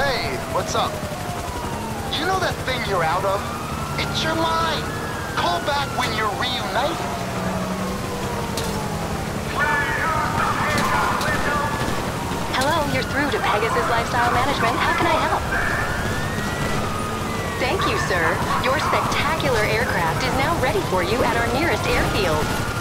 Hey, what's up? You know that thing you're out of? It's your mind. Call back when you're reunited. Hello, you're through to Pegasus Lifestyle Management. How can I help? Thank you, sir. Your spectacular aircraft is now ready for you at our nearest airfield.